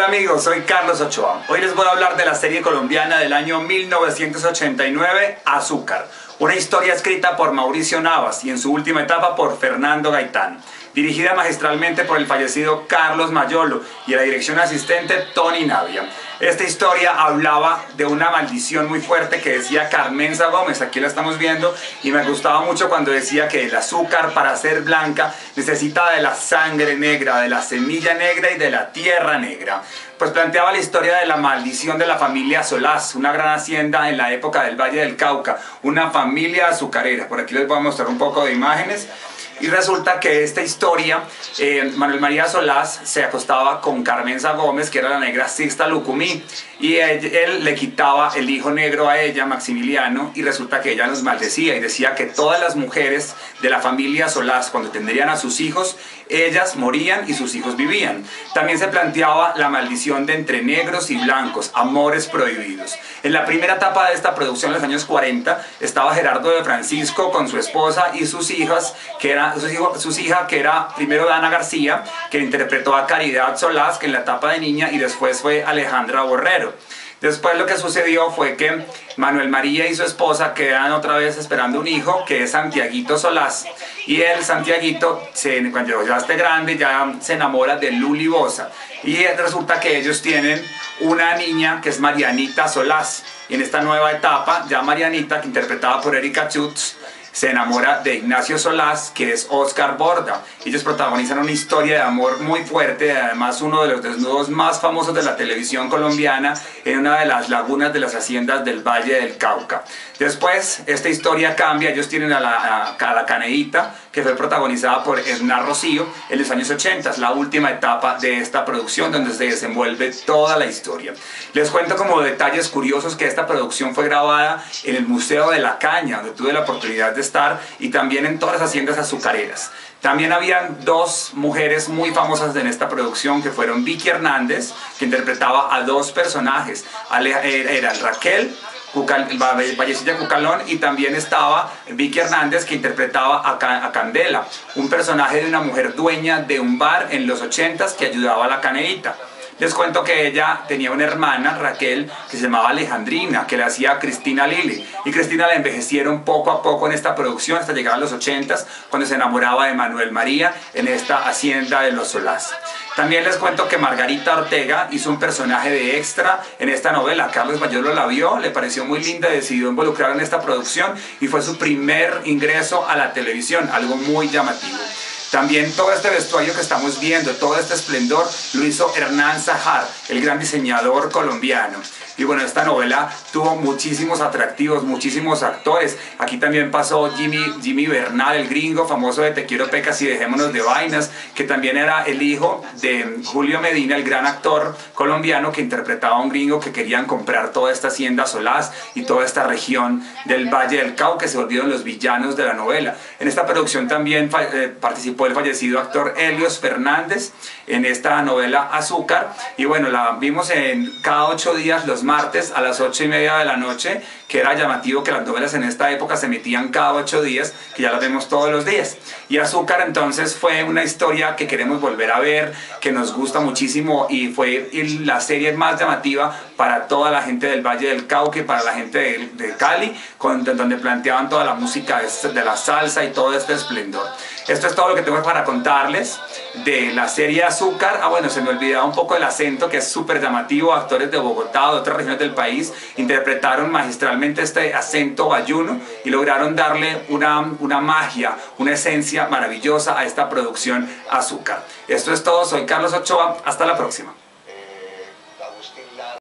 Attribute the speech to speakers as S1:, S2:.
S1: Hola amigos, soy Carlos Ochoa. Hoy les voy a hablar de la serie colombiana del año 1989, Azúcar. Una historia escrita por Mauricio Navas y en su última etapa por Fernando Gaitán. Dirigida magistralmente por el fallecido Carlos Mayolo y la dirección asistente Tony Navia. Esta historia hablaba de una maldición muy fuerte que decía Carmenza Gómez, aquí la estamos viendo, y me gustaba mucho cuando decía que el azúcar para ser blanca necesita de la sangre negra, de la semilla negra y de la tierra negra. Pues planteaba la historia de la maldición de la familia Solás, una gran hacienda en la época del Valle del Cauca, una familia azucarera. Por aquí les voy a mostrar un poco de imágenes. Y resulta que esta historia, eh, Manuel María Solás se acostaba con Carmenza Gómez, que era la negra Sixta Lucumí, y él, le quitaba el hijo negro a ella, Maximiliano, y resulta que ella nos maldecía y decía que todas las mujeres de la familia Solás, cuando tendrían a sus hijos, ellas morían y sus hijos vivían. También se planteaba la maldición de entre negros y blancos, amores prohibidos. En la primera etapa de esta producción, en los años 40, estaba Gerardo de Francisco con su esposa y sus hijas, que era sus, hija, que era primero Dana García, que interpretó a Caridad Solás, que en la etapa de niña, y después fue Alejandra Borrero. Después lo que sucedió fue que Manuel María y su esposa quedan otra vez esperando un hijo que es Santiaguito Solás. Y él, Santiaguito, se, cuando ya esté grande, ya se enamora de Luli Bosa. Y resulta que ellos tienen una niña que es Marianita Solás. Y en esta nueva etapa, ya Marianita, que interpretada por Erika Chutz, se enamora de Ignacio Solás, que es Oscar Borda. Ellos protagonizan una historia de amor muy fuerte, además uno de los desnudos más famosos de la televisión colombiana en una de las lagunas de las haciendas del Valle del Cauca. Después, esta historia cambia, ellos tienen a la, a, que fue protagonizada por Hernán Rocío en los años 80, la última etapa de esta producción donde se desenvuelve toda la historia. Les cuento como detalles curiosos que esta producción fue grabada en el Museo de la Caña, donde tuve la oportunidad de estar y también en todas las haciendas azucareras. También habían dos mujeres muy famosas en esta producción que fueron Vicky Hernández, que interpretaba a dos personajes. Era Raquel Vallecilla Cucalón y también estaba Vicky Hernández que interpretaba a, Candela, un personaje de una mujer dueña de un bar en los ochentas que ayudaba a la caneita. Les cuento que ella tenía una hermana, Raquel, que se llamaba Alejandrina, que le hacía Cristina Lili. Y Cristina la envejecieron poco a poco en esta producción hasta llegar a los 80 cuando se enamoraba de Manuel María en esta hacienda de los Solás. También les cuento que Margarita Ortega hizo un personaje de extra en esta novela. Carlos Mayolo la vio, le pareció muy linda, decidió involucrar en esta producción y fue su primer ingreso a la televisión, algo muy llamativo. También todo este vestuario que estamos viendo, todo este esplendor, lo hizo Hernán Zahar, el gran diseñador colombiano. Y bueno, esta novela tuvo muchísimos atractivos, muchísimos actores. Aquí también pasó Jimmy, Jimmy Bernal, el gringo, famoso de Te quiero pecas y dejémonos de vainas, que también era el hijo de Julio Medina, el gran actor colombiano que interpretaba a un gringo que querían comprar toda esta hacienda Solás y toda esta región del Valle del Cauca, que se volvieron los villanos de la novela. En esta producción también eh, participó el fallecido actor Helios Fernández en esta novela Azúcar. Y bueno, la vimos en cada ocho días los martes a las ocho y media de la noche, que era llamativo que las novelas en esta época se emitían cada ocho días, que ya las vemos todos los días. Y Azúcar entonces fue una historia que queremos volver a ver, que nos gusta muchísimo y fue la serie más llamativa para toda la gente del Valle del Cauca y para la gente de, Cali, con, donde planteaban toda la música de la salsa y todo este esplendor. Esto es todo lo que tengo para contarles de la serie Azúcar. Ah, bueno, se me olvidaba un poco el acento que es súper llamativo. Actores de Bogotá, de otras regiones del país, interpretaron magistralmente este acento bayuno y lograron darle una, una magia, una esencia maravillosa a esta producción Azúcar. Esto es todo, soy Carlos Ochoa. Hasta la próxima.